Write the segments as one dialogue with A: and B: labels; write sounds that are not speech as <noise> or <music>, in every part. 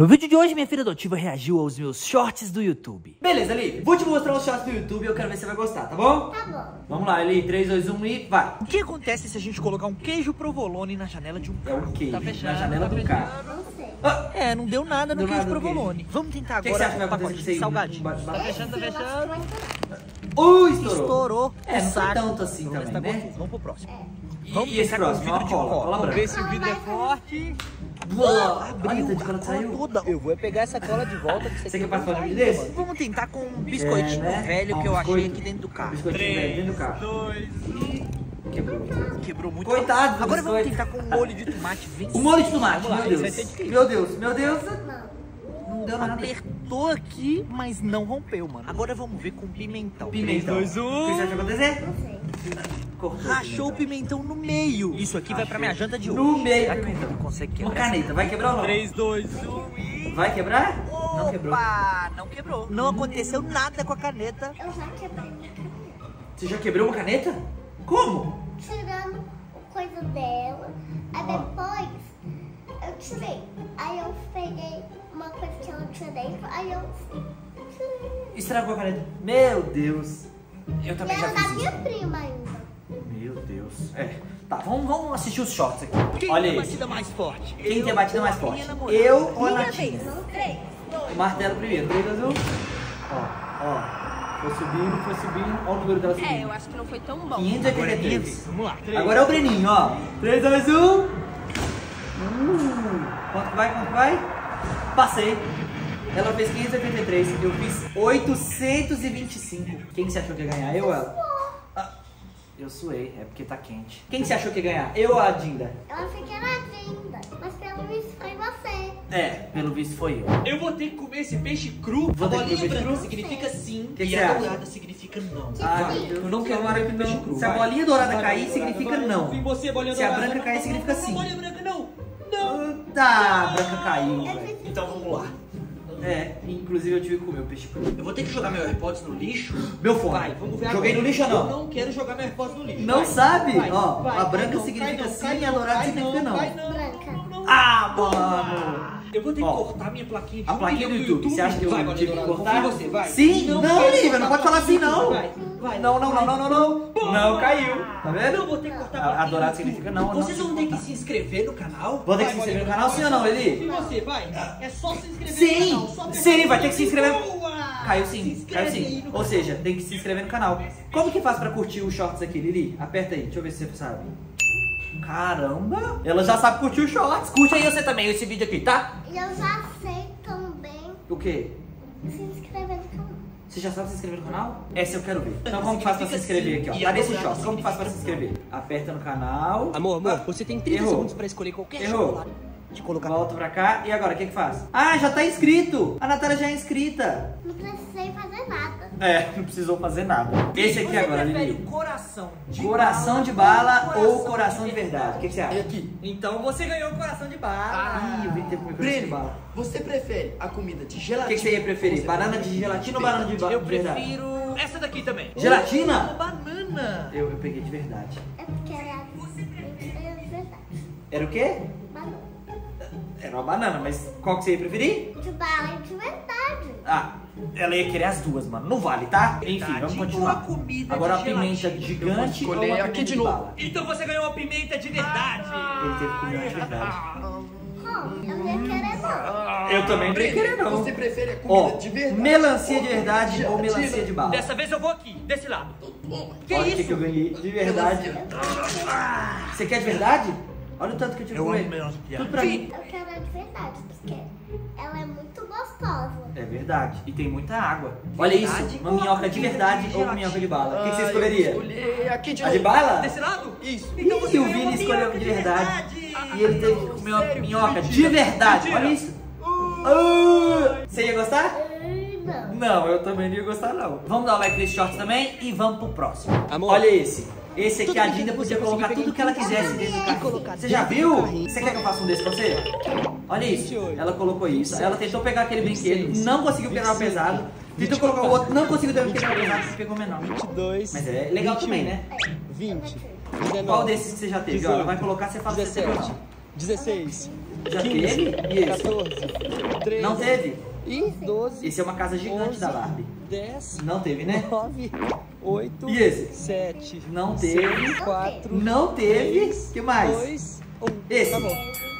A: No vídeo de hoje, minha filha adotiva reagiu aos meus shorts do YouTube. Beleza, Li. Vou te mostrar os shorts do YouTube e eu quero ver se você vai gostar, tá bom?
B: Tá bom.
A: Vamos lá, Eli. 3, 2, 1 e vai. O que acontece se a gente colocar um queijo provolone na janela de um
B: É
A: carro?
B: o queijo
A: Tá fechado,
B: na janela
A: tá
B: do carro. Não sei.
A: Ah, é, não deu nada no
B: Deu
A: queijo
B: nada
A: provolone. Vamos tentar
B: O que, que você
A: agora
B: acha que vai
A: um
B: acontecer
A: pacote de salgadinho. Tá fechando, tá fechando.
B: que
A: Uh, estourou.
B: Estourou.
A: É, não tanto assim também,
B: tá
A: né? Vamos pro próximo.
B: É.
A: Vamos
B: E esse próximo?
A: de
B: Uma cola,
A: Vamos ver se o vidro é forte. Abriu,
B: Olha, quando saiu.
A: toda. Eu vou pegar essa cola de volta. Que
B: Você quer de um vídeo desse?
A: Vamos tentar com um biscoitinho
B: É, né?
A: velho que eu achei aqui dentro do carro.
B: Biscoitinho velho dentro do carro.
A: dois,
B: Quebrou.
A: Quebrou muito.
B: Coitado do
A: Agora vamos tentar com um molho de tomate.
B: O molho de tomate,
A: lá,
B: meu Deus. Meu Deus, meu Deus.
A: Não.
B: Não deu nada.
A: Apertou aqui, mas não rompeu, mano. Agora vamos ver com pimentão.
B: Pimentão.
A: Três, dois,
B: O que você acha que vai acontecer? um. Tá
A: um.
B: Cortou.
A: Rachou o pimentão no meio. Isso aqui vai pra minha janta de hoje.
B: No meio,
A: Será que
B: pimentão.
A: não consegue quebrar?
B: Uma caneta, vai quebrar ou não?
A: 3, 2, 1 e...
B: Vai quebrar? Não quebrou.
A: Opa, não quebrou. Não aconteceu nada com a caneta.
C: Eu já quebrei minha caneta.
B: Você já quebrou uma caneta? Como?
C: Tirando o coisa dela. Aí depois eu tirei. Aí eu peguei uma coisa que ela tinha dentro. Aí eu tirei.
B: Estragou a caneta. Meu Deus. Eu
C: E
B: também já
C: da
B: fiz
C: minha
B: isso.
C: prima ainda.
B: Meu Deus. É. Tá, vamos, vamos assistir os shorts aqui.
A: Quem
B: Olha
A: tem a batida mais forte?
B: Quem tem a batida mais forte? Eu ou a
A: Minha
B: Natinha?
A: vez.
C: Três.
B: O martelo primeiro. 3, 2, 1. Ó, ó. Foi subindo, foi subindo. Olha o número dela subindo.
D: É, eu acho que não foi tão bom.
A: Agora é minha
B: 583.
A: vez. Vamos lá. Três.
B: Agora é o Breninho, ó. 3, 2, 1. Uh, quanto que vai? Quanto que vai? Passei. Ela fez 583, eu fiz 825. Quem que você achou que ia ganhar? Eu ou ela? Ah, eu suei, é porque tá quente. Quem que você achou que ia ganhar? Eu ou a Dinda?
C: Eu achei que era linda. Mas pelo visto foi você.
B: É, pelo visto foi eu.
A: Eu vou ter que comer esse peixe cru.
B: Vou
A: a
B: ter que
A: bolinha
B: comer peixe
A: branca
B: cru?
A: significa sim.
B: Que que
A: e
B: você
A: a dourada significa não.
B: Ah,
A: Vai.
B: eu não quero
A: tomara
B: que não. Se a bolinha dourada cair, significa não.
A: Vem você, bolinha
B: Se a branca cair,
A: Não,
B: significa
A: não,
B: sim.
A: Bolinha branca não. Não.
B: Tá, a branca caiu.
A: Então vamos lá.
B: É, inclusive eu tive que comer o peixe cru.
A: Eu vou ter que jogar meu AirPods no lixo.
B: Meu fone.
A: Vai, vamos ver
B: Joguei
A: agora.
B: no lixo ou não?
A: Eu não quero jogar meu AirPods no lixo.
B: Não
A: Vai,
B: sabe?
A: vai,
B: Ó,
A: vai,
B: a branca
A: não,
B: significa
A: vai
B: sim e a dourada significa não.
A: vai não.
C: Branca.
B: Ah, mano!
A: Eu vou ter que
B: Ó,
A: cortar minha plaquinha de
B: a plaquinha do YouTube, você acha que eu
A: vai,
B: tive
A: bolinha
B: que cortar?
A: você, vai.
B: Sim, não, Lívia, não pode falar assim, não.
A: Vai, vai.
B: Não, não, não, não, não, não. Não, caiu. Tá vendo?
A: Não, vou ter que cortar
B: A- a
A: plaquinha
B: dourada
A: do
B: significa não, não
A: Vocês
B: tem
A: vão ter que se inscrever no canal.
B: Vou ter que se inscrever no canal, sim ou não. Eli?
A: E você, vai. É só se inscrever
B: Sim,
A: no canal.
B: sim,
A: o
B: vai ter que se inscrever.
A: Boa!
B: Caiu sim, caiu sim. Ou seja, tem que se inscrever no canal. Como que faz pra curtir os shorts aqui, Lili? Aperta aí, deixa eu ver se você sabe. Caramba! Ela já sabe curtir os shorts. Curte aí você também esse vídeo aqui, tá?
C: E eu já sei também
B: O quê?
C: se inscrever no canal.
B: Você já sabe se inscrever no canal? Essa eu quero ver. Então como que faz pra se inscrever aqui, ó?
A: E
B: Tá
A: dourada
B: shorts. Como que faz pra se inscrever? Aperta no canal.
A: Amor, amor,
B: Ah,
A: você tem 30
B: errou.
A: segundos pra escolher qualquer
B: Errou.
A: chocolate de colocar.
B: Volta pra cá. E agora, o que que faz? Ah, já tá inscrito! A Natália já é inscrita.
C: Não nada. <laughs>
B: É, não precisou fazer nada. Esse aqui
A: Você
B: agora,
A: prefere
B: Lili.
A: o coração de
B: Coração
A: bala
B: de bala
A: ou
B: ou coração de verdade? O que, que você acha?
E: aqui.
A: Então você ganhou o coração de bala.
B: Ih, eu vi que teve comer coração de
E: Breno,
B: bala.
E: você prefere a comida de
B: O
E: gelatina?
B: que, que você ia preferir?
E: Você
B: Banana
E: prefere
B: de gelatina ou banana de, ba
A: Eu
B: de verdade?
A: prefiro essa daqui também.
B: Gelatina?
A: Oh, banana.
B: Eu, eu peguei de verdade.
C: É porque era é de verdade.
B: Era o quê? Era uma banana, mas qual que você ia preferir?
C: De bala é de verdade.
B: Ah, ela ia querer as duas, mano. Não vale, tá? Enfim, vamos continuar. Agora a pimenta gigante
E: Eu
B: ou a pimenta
E: aqui de
B: de
E: novo.
B: bala?
A: Então você ganhou uma pimenta de verdade.
B: Ele teve que comer uma de verdade.
C: Como? Eu não ia querer não.
B: Eu também não ia querer, não.
E: Você prefere a comida
B: Ó,
E: de verdade?
B: melancia de verdade ou melancia de bala?
A: Dessa vez eu vou aqui, desse lado. Que
B: Olha o que,
A: isso?
B: que eu ganhei de verdade. Você quer de verdade? Olha o tanto que eu tive
A: Eu
B: com ele.
A: melancia.
B: Tudo pra mim.
C: Eu quero de verdade, porque ela é muito gostosa.
B: É verdade. E tem muita água. Olha isso. Uma minhoca de
A: comida
B: verdade
A: de
B: ou uma minhoca de bala? O que, que você
E: Ah,
B: escolheria?
E: Eu escolhi aqui de
B: A de bala?
A: Desse lado?
E: Isso.
A: Então
B: Ih,
A: você
B: o Vini escolheu de verdade.
A: verdade.
B: E ele teve que comer minhoca de verdade.
A: Mentira.
B: Olha isso. Ah, Você ia gostar?
C: Não.
B: Não, eu também não ia gostar não. Vamos dar o like nesse short também e vamos pro próximo.
E: Amor.
B: Olha esse. Esse aqui
E: Tudo
B: a
E: bem que
B: Dinda podia colocar tudo que ela quisesse dentro do carrinho. Você já viu? Você quer que eu faça um desse pra você? Olha isso.
E: 28.
B: Ela colocou isso. Ela tentou pegar aquele brinquedo,
E: 26.
B: não conseguiu pegar o
E: 25.
B: pesado. Tentou colocar o outro, não conseguiu pegar o pesado, pegou o menor.
E: 22.
B: Mas é legal
E: 21,
B: também, né?
E: 20. 19.
B: Qual desses que você já teve? Ela vai
E: 18,
B: colocar, você você
E: 17.
B: pegou.
E: 16.
B: Já
D: 15,
B: teve? E esse?
D: 14, 13.
B: Não teve?
D: E 12.
B: Esse é uma casa gigante
D: 11,
B: da Barbie.
D: 10,
B: Não teve, né?
D: 9, 8,
B: E esse?
D: 7.
B: Não teve.
D: 4,
B: Não teve. que mais?
D: 2, 1.
B: Esse?
D: Tá bom.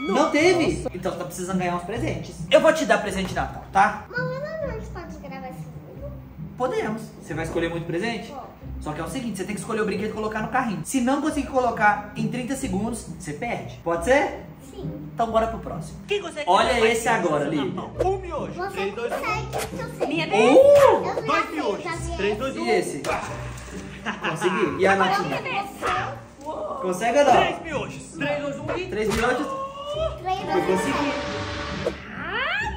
B: Não teve? Então tá precisando ganhar uns presentes. Eu vou te dar presente de Natal, tá?
C: Mamãe, não, a gente pode gravar esse vídeo?
B: Podemos. Você vai escolher muito presente?
C: Pode.
B: Só que é o seguinte, você tem que escolher o brinquedo e colocar no carrinho. Se não conseguir colocar em 30 segundos, você perde. Pode ser?
C: Sim.
B: Então bora pro próximo.
A: Quem consegue
B: Olha esse agora, Lívia.
A: mão? Um miojo.
C: Você
A: 3, 2, 1.
C: consegue, que eu sei.
A: Minha
B: Uh!
C: Eu já
A: Dois miojos.
C: já vi
A: 3, 2, 1.
B: E esse? Consegui? E a Natinha? Consegue ou não?
A: 3 miojos. 3, 2, 1 e...
B: Três miojos?
C: três,
B: Eu
C: dois,
B: consegui.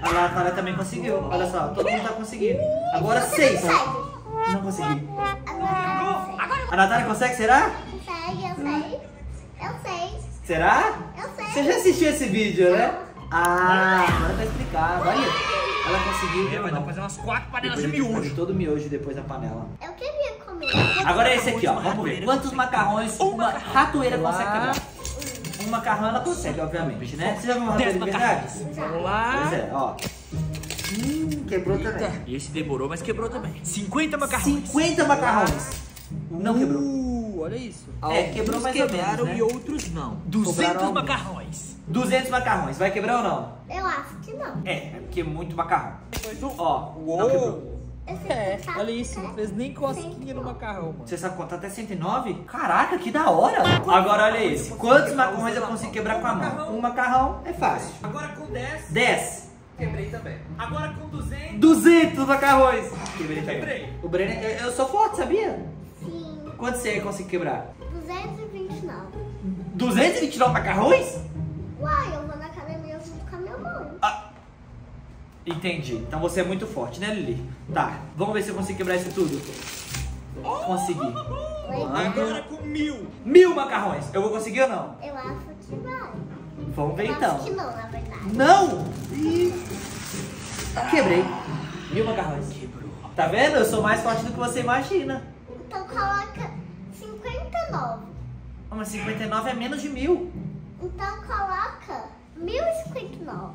B: A Natália também conseguiu. Olha só, todo mundo tá conseguindo. Agora seis. Não consegui.
C: Agora
B: A Natália consegue, será?
C: Consegue, eu sei. Eu sei.
B: Será?
C: Eu sei.
B: Você já assistiu esse vídeo, né? Ah, agora tá explicado. Olha, ela conseguiu.
A: É, vai dar pra fazer umas 4 panelas de miojo.
B: todo miojo depois da panela.
C: Eu queria comer.
B: Agora é esse aqui, ó. Vamos ver. Quantos macarrões uma ratoeira consegue quebrar? Um macarrão ela consegue, obviamente, né? Você já viu uma ratoeira de
A: 10
B: verdade?
A: Vamos lá.
B: Pois é, ó. Hum, quebrou também.
A: E esse demorou, mas quebrou também. 50 macarrões.
B: 50 macarrões. Não quebrou.
D: Olha isso.
B: É, quebrou mais ou menos,
A: quebraram
B: né?
A: e outros não. 200
B: Sobraram
A: macarrões.
B: 200 macarrões. Vai quebrar ou não?
C: Eu acho que não.
B: É, é porque é muito macarrão. Ó, não quebrou.
C: Sei
D: É,
C: contar
D: olha isso. Não fez nem cosquinha no
C: 109.
D: macarrão, mano.
B: Você sabe contar até 109? Caraca, que da hora! Agora olha esse. Quantos macarrões eu consigo quebrar com a mão? Um macarrão é fácil.
A: Agora com 10,
B: 10.
D: Quebrei também.
A: agora com 200.
B: 200 macarrões. Quebrei também.
A: Quebrei.
B: O Brenner, eu- eu sou forte, sabia? Quanto você consegue quebrar?
C: 229.
B: 229 macarrões?
C: Uai, eu vou na academia junto com a minha mãe.
B: Ah, entendi. Então você é muito forte, né, Lili? Tá, vamos ver se eu consigo quebrar isso tudo. Consegui.
A: Agora com mil.
B: Mil macarrões. Eu vou conseguir ou não?
C: Eu acho que vai.
B: Vamos ver
C: Eu
B: então.
C: acho que não, na verdade.
B: Não! Ih. Quebrei. Mil macarrões. Quebrou. Tá vendo? Eu sou mais forte do que você imagina.
C: Então coloca 59.
B: Ah, Mas 59 é menos de mil.
C: Então coloca 1059.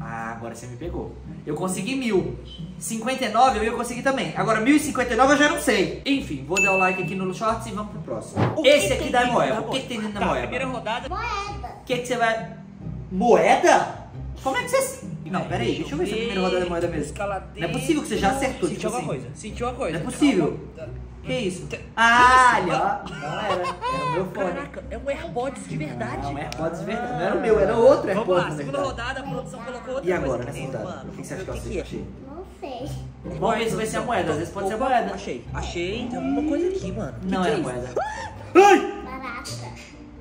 B: Ah, agora você me pegou. Eu consegui mil. 59 eu ia conseguir também. Agora 1059 eu já não sei. Enfim, vou dar o like aqui no shorts e vamos pro próximo.
A: O
B: Esse aqui da
A: dentro
B: moeba.
A: da
B: O que, que tem dentro da
A: Tá,
B: moeba?
A: primeira rodada.
C: Moeda.
B: O que, que você vai. Moeda? Como é que você. Não, peraí, deixa eu ver se é a primeira rodada é moeda mesmo. Não é possível que você já acertou,
A: Sentiu
B: tipo
A: alguma
B: assim.
A: coisa. Sentiu alguma coisa.
B: Não é possível. Que isso? Ah, ali, ó. Não era. Era o meu fone.
A: Caraca, é um AirPods de verdade.
B: Não, AirPods de verdade. Não era o meu, era outro
A: Vamos
B: AirPods.
A: lá,
B: na
A: segunda rodada, a produção colocou outra
B: E agora, nessa
A: dentro,
B: rodada? O que você acha que
A: Vamos
B: eu achei?
C: Não sei.
B: Vamos ver se vai ser a moeda. Às vezes pode ser a moeda.
A: Achei, achei. Tem alguma coisa aqui, mano.
B: Não
A: Que
B: era
A: que é
B: moeda. <gasps>
C: Barata.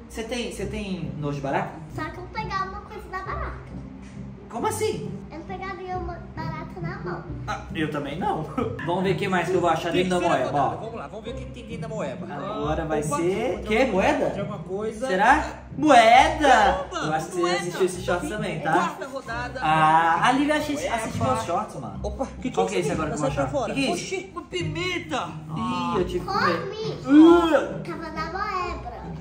B: Você tem, você tem nojo de barata?
C: Só que eu pegar uma coisa da barata.
B: Como assim? Ah, eu também não. <laughs> Vamos ver o que mais que eu vou achar dentro da
A: rodada,
B: Ó.
A: Vamos lá, vamos ver o que tem dentro da moeba.
B: Agora vai
A: Opa,
B: ser. Que? Moeda?
A: Alguma coisa.
B: Será? Moeda!
A: Caramba,
B: Eu acho que você
A: moeda.
B: assistiu esse shorts também, tá?
A: Quarta rodada.
B: Ah, a Lívia
A: Moeba.
B: meus shorts, mano.
A: Opa, que
B: Qual que é esse agora que eu vou
A: Sai pra
B: achar?
A: fora.
B: Que que é isso?
A: Oxi, uma pimenta.
B: Ih, eu tive que comer.
C: Come.
B: Uh!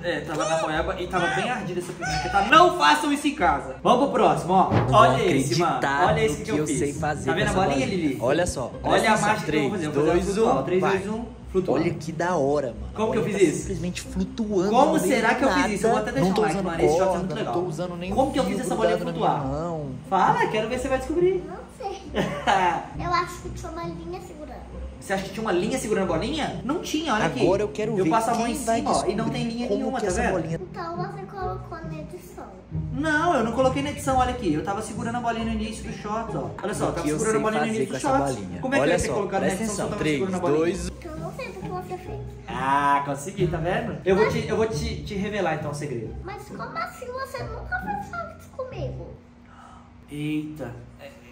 B: É, tava na moeba e tava bem ardida essa pimenta, tá? Não façam isso em casa. Vamos pro próximo, ó. Olha esse, mano. Olha esse que, eu, fiz. Tá vendo a bolinha, Lili?
D: Olha só.
B: Olha a mágica que eu vou fazer. Eu vou fazer ela flutuar. 3, 2, 1, flutuar.
D: Olha que da hora, mano.
B: Como que eu fiz isso?
D: Simplesmente flutuando.
B: Como será que eu fiz isso? Eu vou até deixar
D: não tô
B: um like, mano. Esse shot é muito legal.
D: Não tô usando nem
B: Como que eu fiz essa bolinha flutuar?
D: mão.
B: Fala, quero ver se você vai descobrir.
C: Não sei. Eu acho que tinha uma linha segurando.
B: Você acha que tinha uma linha segurando a bolinha? Não tinha, olha aqui.
D: Agora eu quero ver
B: Eu passo a mão em cima, ó, e não tem linha nenhuma,
D: que
B: tá vendo?
D: bolinha
C: Então você colocou na edição.
B: Não, eu não coloquei na edição, olha aqui. Eu tava segurando a bolinha no início do shot, ó. Olha só, eu tava
D: que eu
B: segurando a bolinha no início do shot.
D: bolinha.
B: Como é que
D: Olha
B: eu ia ter colocado na edição se eu tava
D: 3,
B: segurando a bolinha?
D: 2,
C: Então eu não sei porque você fez.
B: Ah, consegui, tá vendo? Eu vou te, eu vou te, te revelar então o segredo.
C: Mas como assim você nunca fez shorts comigo?
B: Eita,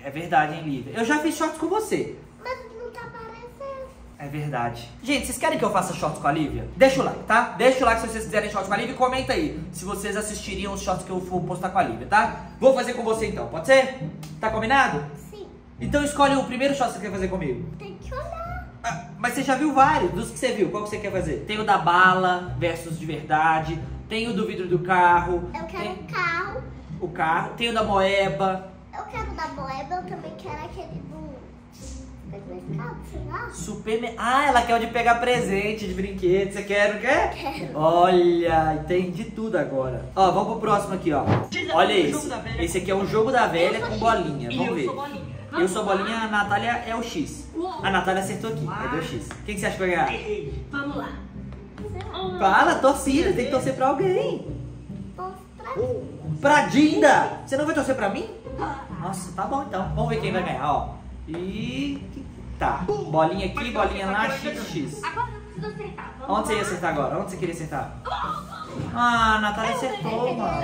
B: é, verdade, hein, Lívia? Eu já fiz shorts com você.
C: Mas não tá aparecendo.
B: É verdade. Gente, vocês querem que eu faça shorts com a Lívia? Deixa o like, tá? Deixa o like se vocês quiserem shorts com a Lívia e comenta aí se vocês assistiriam os shorts que eu for postar com a Lívia, tá? Vou fazer com você então, pode ser? Tá combinado?
C: Sim,
B: Então escolhe o primeiro short que você quer fazer comigo.
C: tem que olhar.
B: Ah, mas você já viu vários, dos que você viu, qual que você quer fazer? Tem o da bala versus de verdade, tem o do vidro do carro.
C: Eu quero
B: tem-
C: um carro,
B: o carro. Tem o da Moeba.
C: Eu quero da Moeba, eu também quero aquele do supermercado, sei lá.
B: Supermer... Ah, ela quer o de pegar presente de brinquedo. Você quer, não quer?
C: Quero.
B: Olha, entendi tudo agora. Ó, vamos pro próximo aqui, ó. Olha esse. Esse aqui é o jogo da velha com bolinha. Vamos ver. Eu sou bolinha, a Natália é o X. A Natália acertou aqui, é deu X. Quem que você acha que vai ganhar?
F: Vamos lá.
B: Fala, torcida, tem que torcer pra alguém. Pra Dinda! Você não vai torcer pra mim? Nossa, tá bom então. Vamos ver quem vai ganhar, ó. E. Tá. Bolinha aqui, bolinha lá, X, X.
F: Agora preciso acertar. Vamos
B: Onde você ia
F: lá.
B: acertar agora? Onde você queria acertar? Ah, a Natália acertou, mano.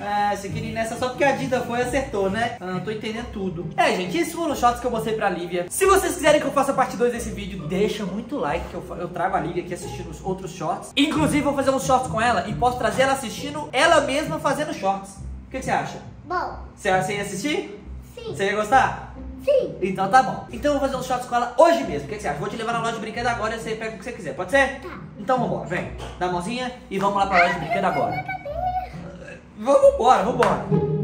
B: É, você queria ir nessa só porque a Dinda foi e acertou, né? Ah, não tô entendendo tudo. É, gente, esses foram os shots que eu mostrei pra Lívia. Se vocês quiserem que eu faça parte 2 desse vídeo, deixa muito like, que eu, eu trago a Lívia aqui assistindo os outros shots. Inclusive, vou fazer uns shots com ela e posso trazer ela assistindo ela mesma fazendo shots. O que, que você acha?
C: Bom,
B: Você, você ia assistir?
C: sim,
B: Você ia gostar?
C: Sim.
B: Então tá bom. Então eu vou fazer uns shots com ela hoje mesmo. O que, que você acha? Vou te levar na loja de brinquedo agora e você pega o que você quiser. Pode ser?
C: Tá.
B: Então vambora, vem. Dá a mãozinha e vamos lá pra loja de brinquedo agora. Vamos embora.